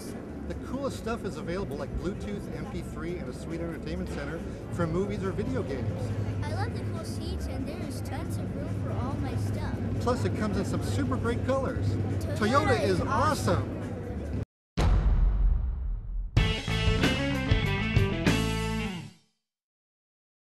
awesome. The coolest stuff is available like Bluetooth, MP3, and a sweet entertainment center for movies or video games. I love the cool seats and there is tons of room for all my stuff. Plus, it comes in some super great colors. Toyota Toyota is is awesome.